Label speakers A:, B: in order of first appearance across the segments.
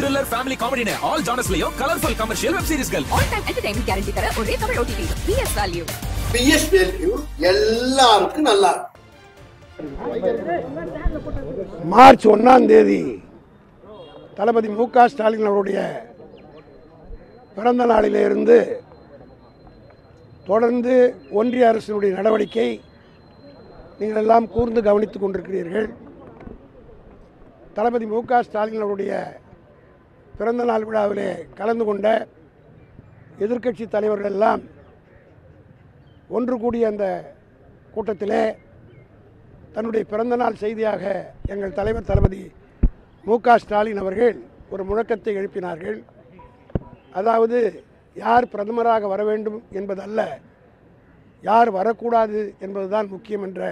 A: Thriller family காமெடினு all ஜானர்ஸ்லயும் colourful commercial web சீரிஸ்கள்
B: ஆல் டைம் என்டர்டைன்மெண்ட் கேரண்டி தர ஒரே Tamil OTT PS value
C: PS value எல்லாருக்கும் நல்லா
D: மார்ச் ஒன்றாம் தேதி தளபதி மு க ஸ்டாலின் அவருடைய பிறந்த நாளிலிருந்து தொடர்ந்து ஒன்றிய அரசினுடைய நடவடிக்கை நீங்கள் எல்லாம் கூர்ந்து கவனித்துக் கொண்டிருக்கிறீர்கள். தளபதி மு க ஸ்டாலின் அவருடைய பிறந்த நாள் விழாவிலே கலந்து கொண்ட எதிர்க்கட்சி தலைவர்கள் எல்லாம் ஒன்று கூடிய அந்த கூட்டத்திலே தன்னுடைய பிறந்தநாள் செய்தியாக எங்கள் தலைவர் தளபதி மு ஸ்டாலின் அவர்கள் ஒரு முழக்கத்தை எழுப்பினார்கள். அதாவது யார் பிரதமராக வர வேண்டும் என்பதல்ல யார் வரக்கூடாது என்பதுதான் முக்கியம் என்ற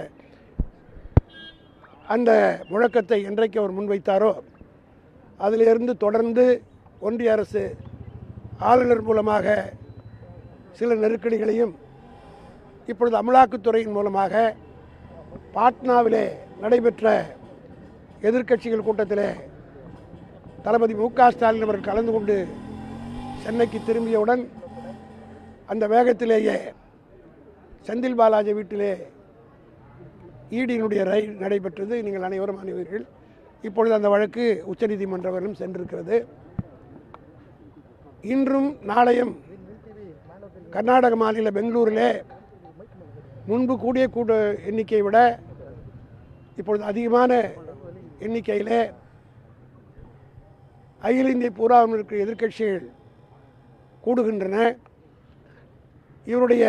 D: அந்த முழக்கத்தை என்றைக்கு அவர் முன்வைத்தாரோ அதிலிருந்து தொடர்ந்து ஒன்றிய அரசு ஆளுநர் மூலமாக சில நெருக்கடிகளையும் இப்பொழுது அமலாக்கத்துறையின் மூலமாக பாட்னாவிலே நடைபெற்ற எதிர்க்கட்சிகள் கூட்டத்திலே தளபதி மு க ஸ்டாலின் அவர்கள் கலந்து கொண்டு சென்னைக்கு திரும்பியவுடன் அந்த வேகத்திலேயே செந்தில் பாலாஜி வீட்டிலே ஈடியினுடைய ரயில் நடைபெற்றது. நீங்கள் அனைவரும் அனைவர்கள் இப்பொழுது அந்த வழக்கு உச்சநீதிமன்றம் சென்றிருக்கிறது. இன்றும் நாளையும் கர்நாடக மாநில பெங்களூரிலே முன்பு கூடிய கூட்ட எண்ணிக்கையை விட இப்பொழுது அதிகமான எண்ணிக்கையிலே அகில இந்திய பூராவில் இருக்கிற எதிர்க்கட்சிகள் கூடுகின்றன. இவருடைய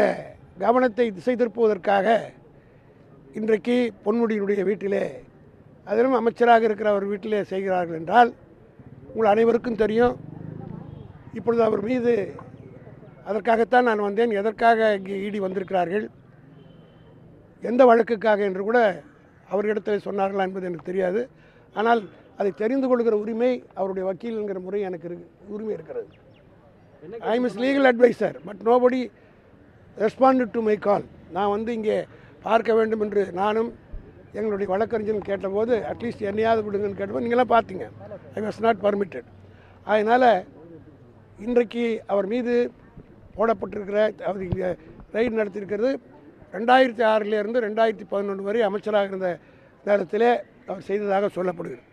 D: கவனத்தை திசை திருப்புவதற்காக இன்றைக்கு பொன்முடியினுடைய வீட்டிலே அதிலும் அமைச்சராக இருக்கிற அவர் வீட்டிலே செய்கிறார்கள் என்றால் உங்கள் அனைவருக்கும் தெரியும் இப்பொழுது அவர் மீது அதற்காகத்தான் நான் வந்தேன். எதற்காக இங்கே ஈடி வந்திருக்கிறார்கள்? எந்த வழக்குக்காக என்று கூட அவர்களிடத்தில் சொன்னார்களா என்பது எனக்கு தெரியாது. ஆனால் அதை தெரிந்து கொள்கிற உரிமை அவருடைய வக்கீல்ங்கிற முறை எனக்கு இருக்கு உரிமை இருக்கிறது. I miss legal adviser but nobody respond to my call நான் வந்து இங்கே பார்க்க வேண்டும் என்று நானும் எங்களுடைய வழக்கறிஞரும் கேட்டபோது அட்லீஸ்ட் என்னையாவது விடுங்கன்னு கேட்டபோது நீங்களாம் பார்த்தீங்க. ஐ வாஸ் நாட் பர்மிட்டட் அதனால் இன்றைக்கு அவர் மீது போடப்பட்டிருக்கிற அவர் இங்கே ரைடு நடத்தியிருக்கிறது ரெண்டாயிரத்தி ஆறிலிருந்து ரெண்டாயிரத்தி பதினொன்று வரை அமைச்சராக இருந்த நேரத்தில் அவர் செய்ததாக சொல்லப்படுகிறது.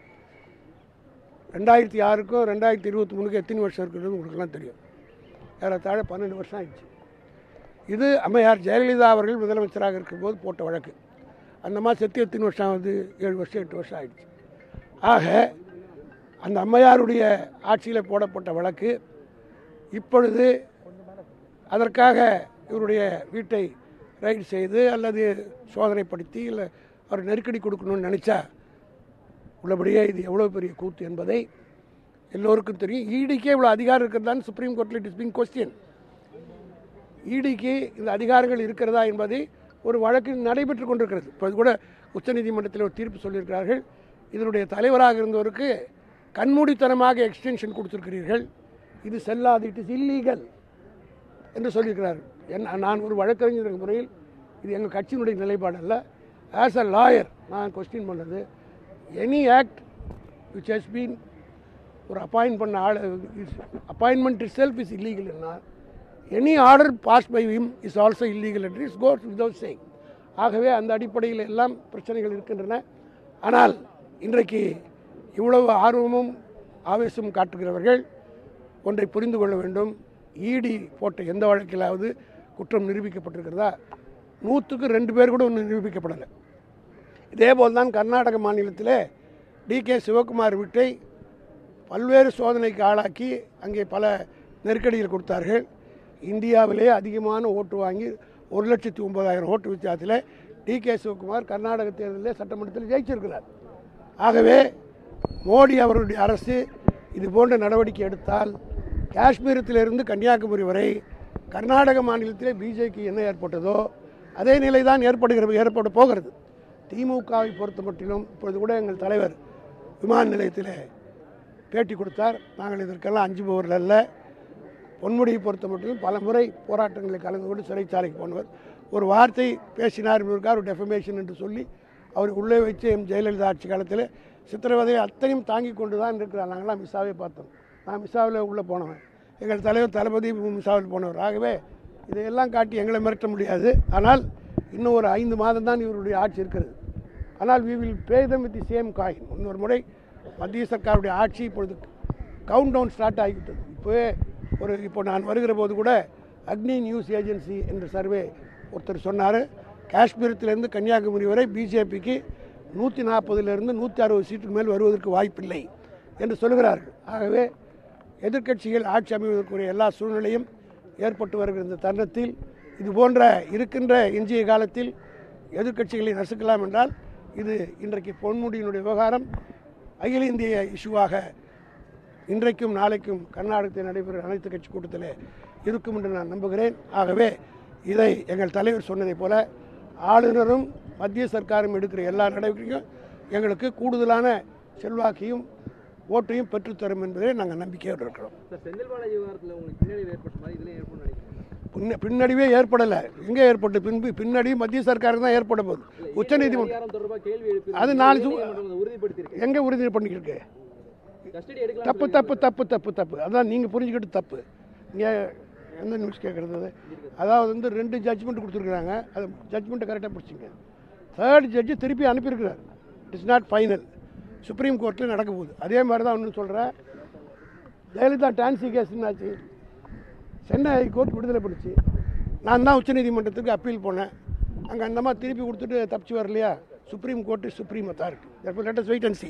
D: ரெண்டாயிரத்தி ஆறுக்கும் ரெண்டாயிரத்தி இருபத்தி மூணுக்கும் எத்தனை வருஷம் இருக்கிறது உங்களுக்கெல்லாம் தெரியும். ஏறத்தாழ பன்னெண்டு வருஷம் ஆயிடுச்சு. இது அம்மையார் ஜெயலலிதா அவர்கள் முதலமைச்சராக இருக்கும்போது போட்ட வழக்கு. அந்த மாதிரி செத்து எத்தனை வருஷம் ஆகுது? ஏழு வருஷம் எட்டு வருஷம் ஆயிடுச்சு. ஆக அந்த அம்மையாருடைய ஆட்சியில் போடப்பட்ட வழக்கு இப்பொழுது அதற்காக இவருடைய வீட்டை ரைடு செய்து அல்லது சோதனைப்படுத்தி இல்லை அவர் நெருக்கடி கொடுக்கணும்னு நினச்சா உள்ளபடியே இது எவ்வளோ பெரிய கூத்து என்பதை எல்லோருக்கும் தெரியும். ஈடிக்கே இவ்வளோ அதிகாரம் இருக்கிறதான் சுப்ரீம் கோர்ட்டில் இட் இஸ் பிங் கொஸ்டின் ஈடிக்கு இந்த அதிகாரங்கள் இருக்கிறதா என்பதை ஒரு வழக்கு நடைபெற்று கொண்டிருக்கிறது. இப்போ கூட உச்சநீதிமன்றத்தில் ஒரு தீர்ப்பு சொல்லியிருக்கிறார்கள். இதனுடைய தலைவராக இருந்தவருக்கு கண்மூடித்தனமாக எக்ஸ்டென்ஷன் கொடுத்துருக்கிறீர்கள். இது செல்லாது இட் இஸ் இல்லீகல் என்று சொல்லியிருக்கிறார் என் நான் ஒரு வழக்கறிஞர் என்ற முறையில் இது எங்கள் கட்சியினுடைய நிலைப்பாடு அல்ல. ஆஸ் அ லாயர் நான் கொஸ்டின் பண்ணது any act which has been ஒரு அப்பாயின்ட் பண்ண ஆள் appointment itself is illegal என்ன any order pass by him is also illegal என்று இஸ் கோஸ் விதவுட் சேங் ஆகவே அந்த அடிப்படையில் எல்லாம் பிரச்சனைகள் இருக்கின்றன. ஆனால் இன்றைக்கு இவ்வளவு ஆர்வமும் ஆவேசமும் காட்டுகிறவர்கள் ஒன்றை புரிந்து கொள்ள வேண்டும். ஈடி போட்ட எந்த வழக்கிலாவது குற்றம் நிரூபிக்கப்பட்டிருக்கிறதா? நூற்றுக்கு ரெண்டு பேர் கூட ஒன்று நிரூபிக்கப்படலை. இதேபோல் தான் கர்நாடக மாநிலத்தில் டி. கே. சிவகுமார் வீட்டை பல்வேறு சோதனைக்கு ஆளாக்கி அங்கே பல நெருக்கடிகள் கொடுத்தார்கள். இந்தியாவிலே அதிகமான ஓட்டு வாங்கி ஒரு லட்சத்தி ஒன்பதாயிரம் ஓட்டு வித்தியாசத்தில் டி. கே. சிவகுமார் கர்நாடக தேர்தலில் சட்டமன்றத்தில் ஜெயிச்சிருக்கிறார். ஆகவே மோடி அவருடைய அரசு இது போன்ற நடவடிக்கை எடுத்தால் காஷ்மீரத்திலிருந்து கன்னியாகுமரி வரை கர்நாடக மாநிலத்திலே பிஜேபி என்ன ஏற்பட்டதோ அதே நிலை தான் ஏற்படுகிறது ஏற்பட போகிறது. திமுகவை பொறுத்த மட்டிலும் இப்பொழுது கூட எங்கள் தலைவர் விமான நிலையத்தில் பேட்டி கொடுத்தார். நாங்கள் இதற்கெல்லாம் அஞ்சுபவர்கள் அல்ல. பொன்முடியை பொறுத்த மட்டிலும் பல முறை போராட்டங்களில் கலந்து கொண்டு சிறைச்சாலைக்கு போனவர். ஒரு வார்த்தை பேசினார் இருக்கார் ஒரு டெஃபமேஷன் என்று சொல்லி அவர் உள்ளே வச்சு எம் ஜெயலலிதா ஆட்சி காலத்தில் சித்திரவதையை அத்தனையும் தாங்கி கொண்டு தான் இருக்கிறார். நாங்களாம் மிஸ்ஸாவே பார்த்தோம். நான் மிசாவில் உள்ளே போனவன். எங்கள் தலைவர் தளபதி மிஸ்ஸாவில் போனவர். ஆகவே இதையெல்லாம் காட்டி எங்களை மிரட்ட முடியாது. ஆனால் இன்னும் ஒரு ஐந்து மாதம் தான் இவருடைய ஆட்சி இருக்கிறது. ஆனால் we will pay them with the same coin இன்னொரு முறை மத்திய சர்க்காருடைய ஆட்சி இப்பொழுது கவுண்ட் டவுன் ஸ்டார்ட் ஆகிவிட்டது. இப்போவே ஒரு இப்போ நான் வருகிற போது கூட அக்னி நியூஸ் ஏஜென்சி என்ற சர்வே ஒருத்தர் சொன்னார். காஷ்மீரத்திலேருந்து கன்னியாகுமரி வரை பிஜேபிக்கு நூற்றி நாற்பதுலேருந்து நூற்றி அறுபது சீட்டுக்கு மேல் வருவதற்கு வாய்ப்பில்லை என்று சொல்கிறார்கள். ஆகவே எதிர்க்கட்சிகள் ஆட்சி அமைவதற்குரிய எல்லா சூழ்நிலையும் ஏற்பட்டு வருகிற இந்த தருணத்தில் இது போன்ற இருக்கின்ற எஞ்சிய காலத்தில் எதிர்க்கட்சிகளை நசுக்கலாம் என்றால் இது இன்றைக்கு பொன்முடியினுடைய விவகாரம். அகில இந்திய இஷ்யூவாக இன்றைக்கும் நாளைக்கும் கர்நாடகத்தில் நடைபெறும் அனைத்து கட்சி கூட்டத்தில் இருக்கும் என்று நான் நம்புகிறேன். ஆகவே இதை எங்கள் தலைவர் சொன்னதைப் போல ஆளுநரும் மத்திய சர்க்காரும் எடுக்கிற எல்லா நடவடிக்கையும் எங்களுக்கு கூடுதலான செல்வாக்கையும் ஓட்டையும் பெற்றுத்தரும் என்பதை நாங்கள் நம்பிக்கையோடு இருக்கிறோம். பின்னடைவே ஏற்படலை. எங்கே ஏற்பட்டு? பின்பு பின்னாடி மத்திய சர்க்காருக்கு தான் ஏற்பட போகுது. உச்சநீதிமன்றம் அது நாலு எங்கே உறுதி பண்ணிக்கிருக்கு?
E: கஸ்டடி எடுக்கலாம்
D: தப்பு தப்பு தப்பு தப்பு தப்பு. அதான் நீங்கள் புரிஞ்சுக்கிட்டு தப்பு. இங்கே எந்த நியூஸ் கேட்குறது அது? அதாவது வந்து ரெண்டு ஜட்ஜ்மெண்ட் கொடுத்துருக்குறாங்க. அது ஜட்ஜ்மெண்ட்டை கரெக்டாக பிடிச்சிங்க. தேர்ட் ஜட்ஜு திருப்பி அனுப்பியிருக்கிறார். இட்ஸ் நாட் ஃபைனல் சுப்ரீம் கோர்ட்டில் நடக்க போகுது. அதே மாதிரி தான் ஒன்று சொல்கிறேன் ஜெயலலிதா டான்சி கேஸ் என்னாச்சு? சென்னை ஹைகோர்ட் விடுதலை பண்ணிச்சு நான் தான் உச்சநீதிமன்றத்துக்கு அப்பீல் போனேன். அங்கே அந்த மாதிரி திருப்பி கொடுத்துட்டு தப்பிச்சு வரலையா? Supreme court supreme authority let us wait and see